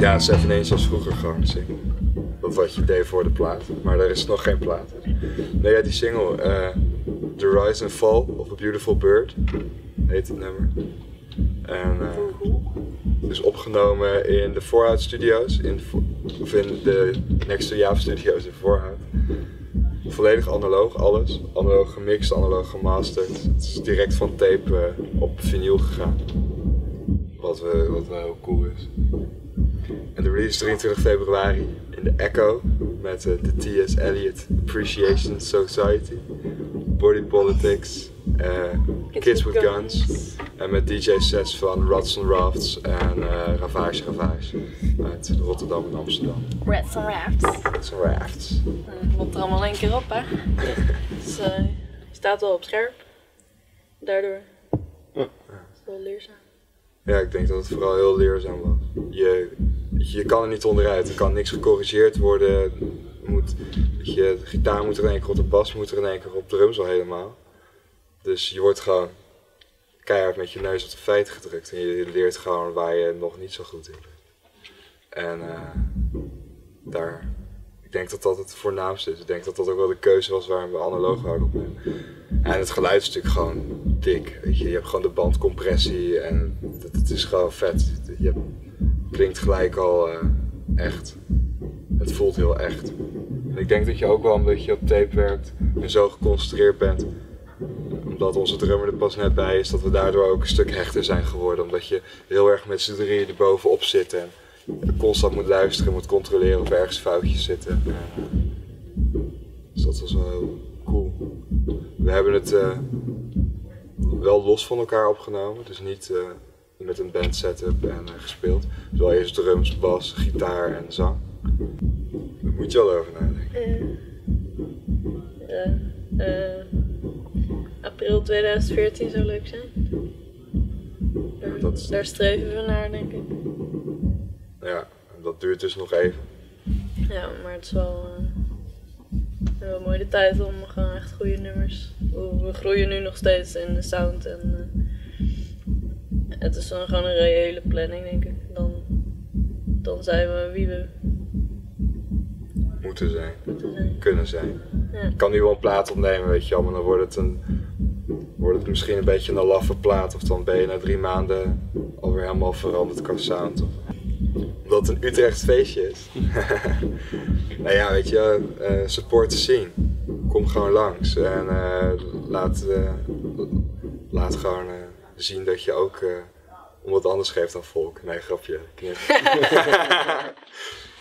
Ja, Seven Angels was vroeger gewoon een single. Wat je deed voor de plaat. Maar er is nog geen plaat. Nee, die single. eh, The Rise and Fall of a Beautiful Bird. Heet het nummer. En eh, het is opgenomen in de Voorhout Studios. In, of in de Next to Studios in Voorhout. Volledig analoog, alles. Analoog gemixt, analoog gemasterd. Het is direct van tape eh, op vinyl gegaan. Wat, we, wat wel heel cool is. En de release is 23 februari in de Echo met eh, de T.S. Eliot Appreciation Society, Body Politics, eh, Kids, with Guns. En met DJ sets van Rods and Rafts en eh Ravage Ravage uit Rotterdam en Amsterdam. Rats and Rafts. Rods and Rafts. Het komt er allemaal één keer op, hè? Dus staat wel op scherp. Daardoor. Ja. is wel leerzaam. Ja, ik denk dat het vooral heel leerzaam was. Je, je kan er niet onderuit, er kan niks gecorrigeerd worden. Moet, je, de gitaar moet er in één keer op, de bas moet er in één keer op, drums al helemaal. Dus je wordt gewoon keihard met je neus op de feiten gedrukt. En je leert gewoon waar je nog niet zo goed in bent. En eh, daar, ik denk dat dat het voornaamste is. Ik denk dat dat ook wel de keuze was waarom we analoog houden opnemen. En het geluid is natuurlijk gewoon dik. Weet je. je hebt gewoon de bandcompressie en het, het is gewoon vet. Je hebt- klinkt gelijk al eh, echt. Het voelt heel echt. En ik denk dat je ook wel omdat je op tape werkt en zo geconcentreerd bent, omdat onze drummer er pas net bij is, dat we daardoor ook een stuk hechter zijn geworden. Omdat je heel erg met z'n drieën er bovenop zit en constant moet luisteren, moet controleren of ergens foutjes zitten. Dus dat was wel heel cool. We hebben het eh, wel los van elkaar opgenomen, dus niet eh, met een band setup en eh, gespeeld. Dus wel eerst drums, bas, gitaar en zang. Daar moet je wel over nadenken. Eh, eh, april 2014 zou leuk zijn. Daar, Dat is- daar streven we naar, denk ik. Ja, en dat duurt dus nog even. Ja, maar het is wel, eh, wel mooi de tijd om gewoon echt goede nummers. We groeien nu nog steeds in de sound en het is dan gewoon een reële planning, denk ik. Dan, dan zijn we wie we Moeten zijn, moeten zijn. kunnen zijn. Ja. Ik kan nu wel een plaat opnemen, weet je wel, maar dan wordt het, een, wordt het misschien een beetje een laffe plaat. Of dan ben je na drie maanden alweer helemaal veranderd qua sound. Of, omdat het een Utrecht feestje is. nou ja, weet je, eh support the scene. Kom gewoon langs en eh, laat, eh, laat gewoon zien dat je ook eh, om wat anders geeft dan volk. Nee, grapje.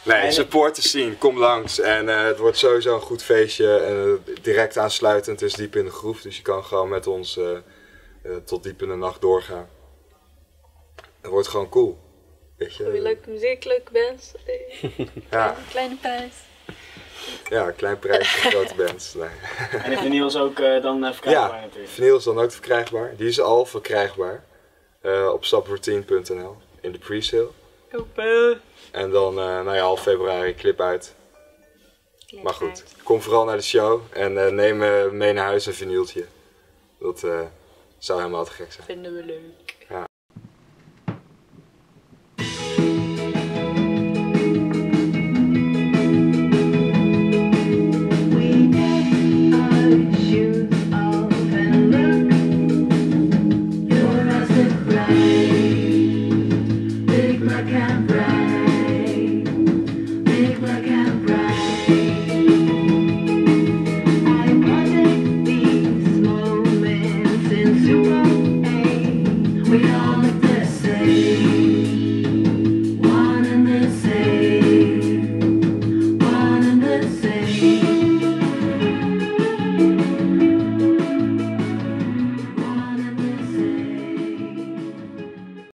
Nee, support the scene, kom langs. En eh, het wordt sowieso een goed feestje. En eh, direct aansluitend is diep in de groef. Dus je kan gewoon met ons tot diep in de nacht doorgaan. Het wordt gewoon cool. Weet je? Goeie leuke muziek, leuke bands. Ja, Kleine prijs. Ja, klein prijsje, grote bands. Nee. En de vinyl is ook eh, dan eh, verkrijgbaar Ja, natuurlijk. vinyl is dan ook verkrijgbaar. Die is al verkrijgbaar. eh, op subroutine.nl in de pre-sale. En dan, eh, nou ja, half februari clip uit. Maar goed, kom vooral naar de show en eh, neem mee naar huis een vinyltje. Dat eh, zou helemaal te gek zijn. Vinden we leuk. Ja.